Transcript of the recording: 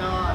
No,